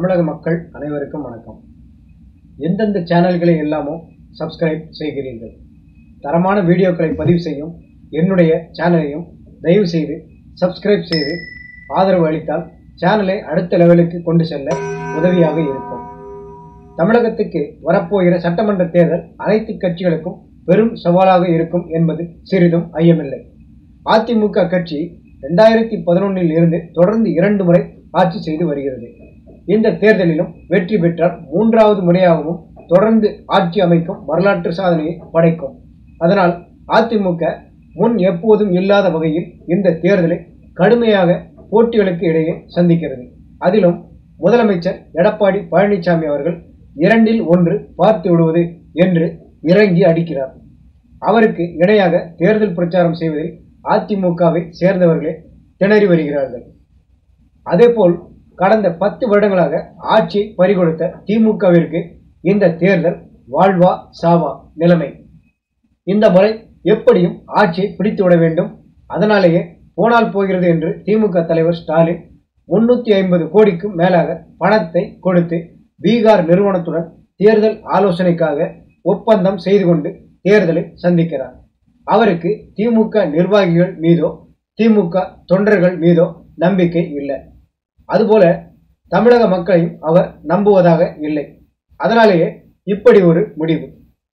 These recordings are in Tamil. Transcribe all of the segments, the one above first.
தமிழக மக்கள் அனைவருக்கும் வணக்கம். எந்தெந்த சேனல்களை எல்லாமோ சப்ஸ்கிரைப் செய்கிறீர்கள். தரமான வீடியோக்களை பதிவு செய்யும் என்னுடைய சேனலையும் தயவு செய்து சப்ஸ்கிரைப் செய்து ஆதரவு அளித்தால் சேனலை அடுத்த லெவலுக்கு கொண்டு செல்ல உதவியாக இருக்கும். தமிழகத்துக்கு வரப்போகிற சட்டமன்ற தேர்தல் அனைத்து கட்சிகளுக்கும் பெரும் சவாலாக இருக்கும் என்பது சிறிதும் ஐயமில்லை. அதிமுக கட்சி ரெண்டாயிரத்தி பதினொன்னில் இருந்து தொடர்ந்து இரண்டு முறை ஆட்சி செய்து வருகிறது. இந்த தேர்தலிலும் வெற்றி பெற்றால் மூன்றாவது முறையாகவும் தொடர்ந்து ஆட்சி அமைக்கும் வரலாற்று சாதனையை படைக்கும். அதனால் அதிமுக முன் எப்போதும் இல்லாத வகையில் இந்த தேர்தலை கடுமையாக போட்டிகளுக்கு இடையே சந்திக்கிறது. அதிலும் முதலமைச்சர் எடப்பாடி பழனிசாமி அவர்கள் இரண்டில் ஒன்று பார்த்து விடுவது என்று இறங்கி அடிக்கிறார். அவருக்கு இணையாக தேர்தல் பிரச்சாரம் செய்வதில் அதிமுகவை சேர்ந்தவர்களே திணறி வருகிறார்கள். அதேபோல் கடந்த பத்து வருடங்களாக ஆட்சியை பறிகொடுத்த திமுகவிற்கு இந்த தேர்தல் வாழ்வா சாவா நிலைமை. இந்த முறை எப்படியும் ஆட்சியை பிடித்து விட வேண்டும். அதனாலேயே போனால் போகிறது என்று திமுக தலைவர் ஸ்டாலின் முன்னூத்தி ஐம்பது கோடிக்கும் மேலாக பணத்தை கொடுத்து பீகார் நிறுவனத்துடன் தேர்தல் ஆலோசனைக்காக ஒப்பந்தம் செய்து கொண்டு தேர்தலை சந்திக்கிறார். அவருக்கு திமுக நிர்வாகிகள் மீதோ திமுக தொண்டர்கள் மீதோ நம்பிக்கை இல்லை. அதுபோல தமிழக மக்களையும் அவர் நம்புவதாக இல்லை. அதனாலேயே இப்படி ஒரு முடிவு.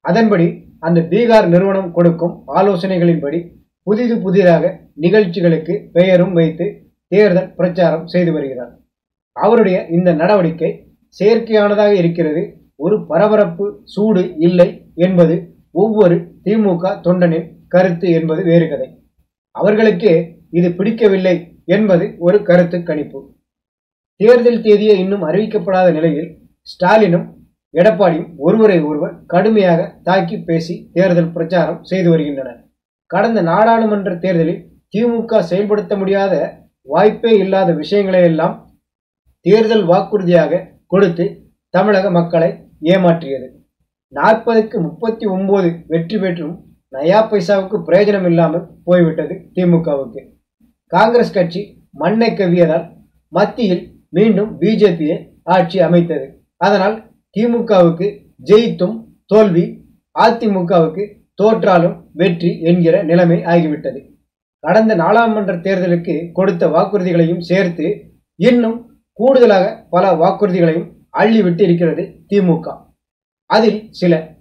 அதன்படி அந்த பீகார் நிறுவனம் கொடுக்கும் ஆலோசனைகளின்படி புதிது புதிதாக நிகழ்ச்சிகளுக்கு பெயரும் வைத்து தேர்தல் பிரச்சாரம் செய்து வருகிறார். அவருடைய இந்த நடவடிக்கை செயற்கையானதாக இருக்கிறது. ஒரு பரபரப்பு சூடு இல்லை என்பது ஒவ்வொரு திமுக தொண்டனின் கருத்து என்பது வேறு கதை. அவர்களுக்கே இது பிடிக்கவில்லை என்பது ஒரு கருத்து கணிப்பு. தேர்தல் தேதியை இன்னும் அறிவிக்கப்படாத நிலையில் ஸ்டாலினும் எடப்பாடியும் ஒருவரை ஒருவர் கடுமையாக தாக்கி பேசி தேர்தல் பிரச்சாரம் செய்து வருகின்றனர். கடந்த நாடாளுமன்ற தேர்தலில் திமுக செயல்படுத்த முடியாத வாய்ப்பே இல்லாத விஷயங்களை எல்லாம் தேர்தல் வாக்குறுதியாக கொடுத்து தமிழக மக்களை ஏமாற்றியது. நாற்பதுக்கு முப்பத்தி ஒன்பது வெற்றி பெற்றும் நயா பைசாவுக்கு பிரயோஜனம் இல்லாமல் போய்விட்டது திமுகவுக்கு. காங்கிரஸ் கட்சி மண்ணை கவியதால் மத்தியில் மீண்டும் பிஜேபியை ஆட்சி அமைத்தது. அதனால் திமுகவுக்கு ஜெயித்தும் தோல்வி அதிமுகவுக்கு தோற்றாலும் வெற்றி என்கிற நிலைமை ஆகிவிட்டது. கடந்த நாடாளுமன்ற தேர்தலுக்கு கொடுத்த வாக்குறுதிகளையும் சேர்த்து இன்னும் கூடுதலாக பல வாக்குறுதிகளையும் அள்ளிவிட்டு இருக்கிறது திமுக. அதில் சில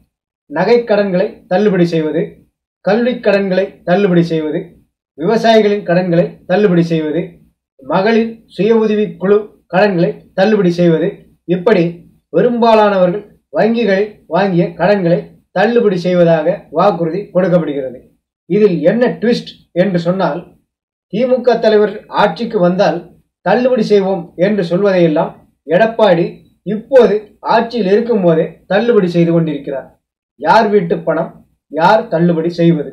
நகைக்கடன்களை தள்ளுபடி செய்வது கல்விக் கடன்களை தள்ளுபடி செய்வது விவசாயிகளின் கடன்களை தள்ளுபடி செய்வது மகளிர் சுய உதவி குழு கடன்களை தள்ளுபடி செய்வது. இப்படி பெரும்பாலானவர்கள் வங்கிகளில் வாங்கிய கடன்களை தள்ளுபடி செய்வதாக வாக்குறுதி கொடுக்கப்படுகிறது. இதில் என்ன ட்விஸ்ட் என்று சொன்னால் திமுக தலைவர் ஆட்சிக்கு வந்தால் தள்ளுபடி செய்வோம் என்று சொல்வதையெல்லாம் எடப்பாடி இப்போது ஆட்சியில் இருக்கும் போதே தள்ளுபடி செய்து கொண்டிருக்கிறார். யார் வீட்டு பணம் யார் தள்ளுபடி செய்வது?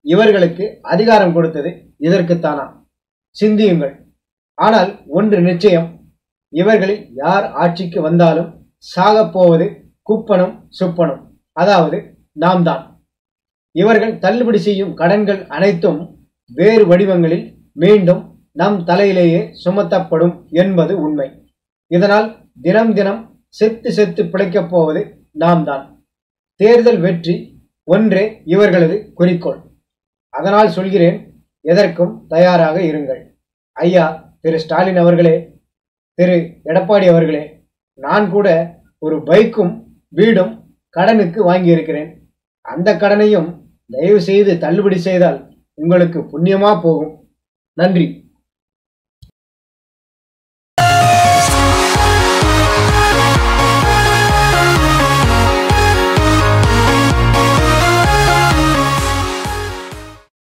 இவர்களுக்கு அதிகாரம் கொடுத்தது இதற்குத்தானா. சிந்தியுங்கள். ஆனால் ஒன்று நிச்சயம் இவர்களில் யார் ஆட்சிக்கு வந்தாலும் சாகப் போவது குப்பனும் சுப்பனும் அதாவது நாம் தான் இவர்கள் தள்ளுபடி செய்யும் கடன்கள் அனைத்தும் வேறு வடிவங்களில் மீண்டும் நம் தலையிலேயே சுமத்தப்படும் என்பது உண்மை. இதனால் தினம் தினம் செத்து செத்து பிழைக்கப் போவது நாம் தான் தேர்தல் வெற்றி ஒன்றே இவர்களது குறிக்கோள். அதனால் சொல்கிறேன் எதற்கும் தயாராக இருங்கள். ஐயா திரு ஸ்டாலின் அவர்களே திரு எடப்பாடி அவர்களே நான் கூட ஒரு பைக்கும் வீடும் கடனுக்கு வாங்கியிருக்கிறேன். அந்த கடனையும் தயவு செய்து தள்ளுபடி செய்தால் உங்களுக்கு புண்ணியமா போகும். நன்றி.